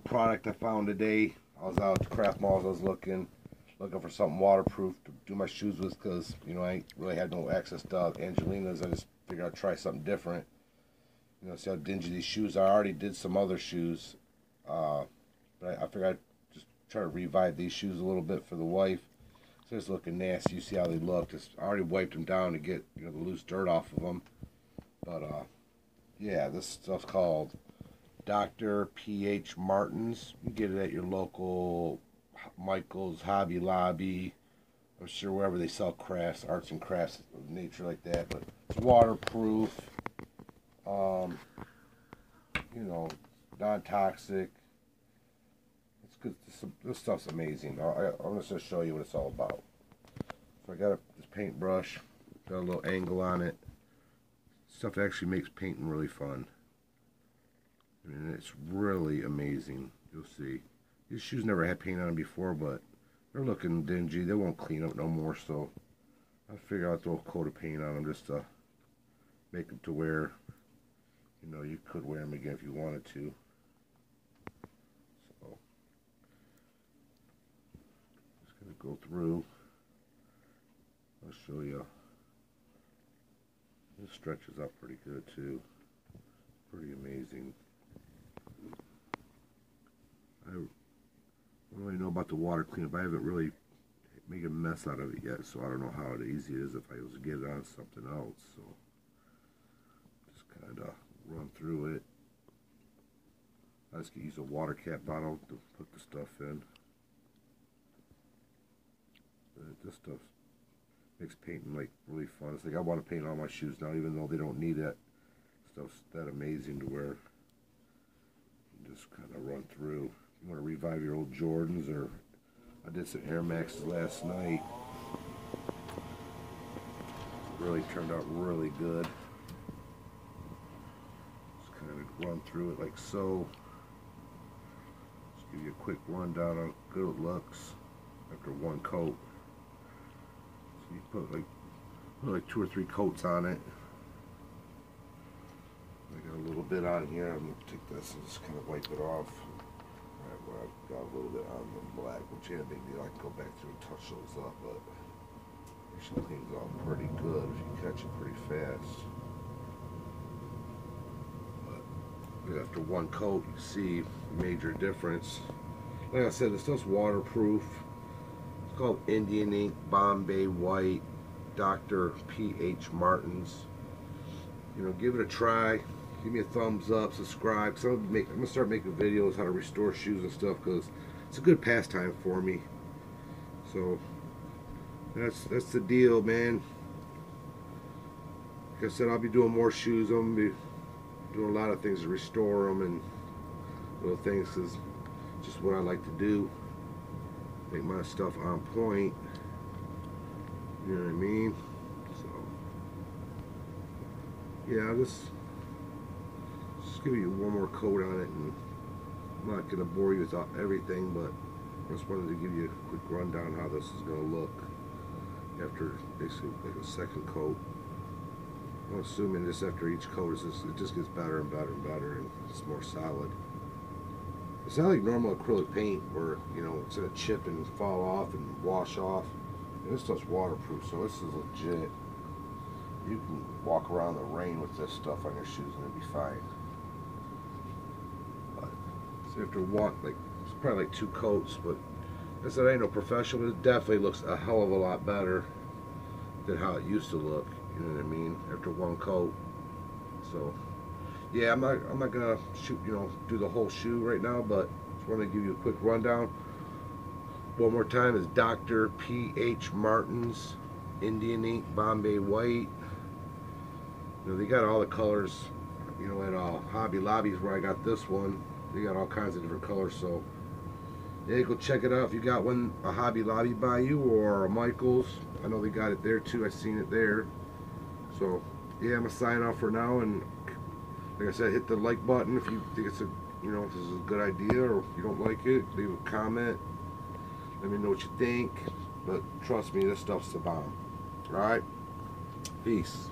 product I found today. I was out at the craft malls. I was looking, looking for something waterproof to do my shoes with because you know I really had no access to Angelus. I just figured I'd try something different. You know, see how dingy these shoes are. I already did some other shoes, uh, but I, I figured I'd just try to revive these shoes a little bit for the wife. So it's looking nasty. You see how they look. Just I already wiped them down to get you know the loose dirt off of them. But uh, yeah, this stuff's called Dr. P.H. Martins. You get it at your local Michael's, Hobby Lobby. I'm sure wherever they sell crafts, arts and crafts of nature like that. But it's waterproof. Um, you know, non-toxic. It's good. This, this stuff's amazing. I, I'm just gonna show you what it's all about. So I got a, this paintbrush. Got a little angle on it. Stuff actually makes painting really fun. I mean, it's really amazing. You'll see. These shoes never had paint on them before, but they're looking dingy. They won't clean up no more, so I figure I'll throw a coat of paint on them just to make them to wear. you know, you could wear them again if you wanted to. So, just going to go through. I'll show you. This stretches up pretty good, too. Pretty amazing. I don't really know about the water cleanup. I haven't really made a mess out of it yet, so I don't know how easy it is if I was to get it on something else. So just kind of run through it. I just can use a water cap bottle to put the stuff in. But this stuff makes painting like really fun. It's like I want to paint all my shoes now, even though they don't need it. Stuff's that amazing to wear. Just kind of run through you want to revive your old Jordans or I did some Air Maxes last night. Really turned out really good. Just kind of run through it like so. Just give you a quick rundown on good looks after one coat. So you put like put like two or three coats on it. I got a little bit on here. I'm gonna take this and just kind of wipe it off where I've got a little bit on the black, which ain't a big deal. I can go back through and touch those up, but she cleans off pretty good if you catch it pretty fast. But after one coat, you see major difference. Like I said, this stuff's waterproof. It's called Indian Ink Bombay White Dr. P.H. Martins. You know, give it a try give me a thumbs up, subscribe. Cause I'm, make, I'm gonna start making videos how to restore shoes and stuff because it's a good pastime for me. So that's that's the deal, man. Like I said, I'll be doing more shoes. I'm gonna be doing a lot of things to restore them and little things because just what I like to do. Make my stuff on point. You know what I mean? So yeah, I just give you one more coat on it and I'm not going to bore you with everything but I just wanted to give you a quick rundown how this is going to look after basically like a second coat. I'm assuming just after each coat just, it just gets better and better and better and it's more solid. It's not like normal acrylic paint where you know it's to chip and fall off and wash off. And this stuff's waterproof so this is legit. You can walk around the rain with this stuff on your shoes and it'll be fine so you have to walk like it's probably like two coats, but I said I ain't no professional, but it definitely looks a hell of a lot better than how it used to look. You know what I mean? After one coat. So yeah, I'm not I'm not gonna shoot you know do the whole shoe right now, but just want to give you a quick rundown. One more time is Dr. P.H. Martin's Indian Ink Bombay White. You know, they got all the colors, you know, at uh, Hobby Lobbies where I got this one. They got all kinds of different colors, so yeah, go check it out if you got one a Hobby Lobby by you or a Michaels. I know they got it there too. I seen it there. So yeah, I'm gonna sign off for now, and like I said, hit the like button if you think it's a you know if this is a good idea or if you don't like it. Leave a comment. Let me know what you think. But trust me, this stuff's the bomb. All right, peace.